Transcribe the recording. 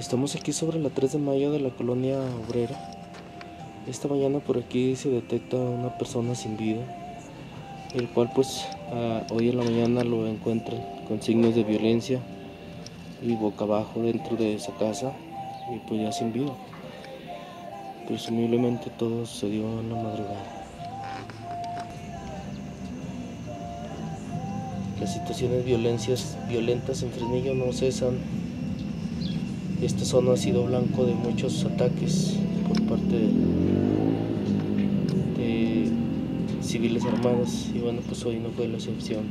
Estamos aquí sobre la 3 de mayo de la colonia obrera. Esta mañana por aquí se detecta una persona sin vida, el cual pues hoy en la mañana lo encuentran con signos de violencia y boca abajo dentro de esa casa y pues ya sin vida. Presumiblemente todo sucedió en la madrugada. Las situaciones violencias violentas en Fresnillo no cesan esta zona ha sido blanco de muchos ataques por parte de, civiles armados y bueno pues hoy no fue la excepción.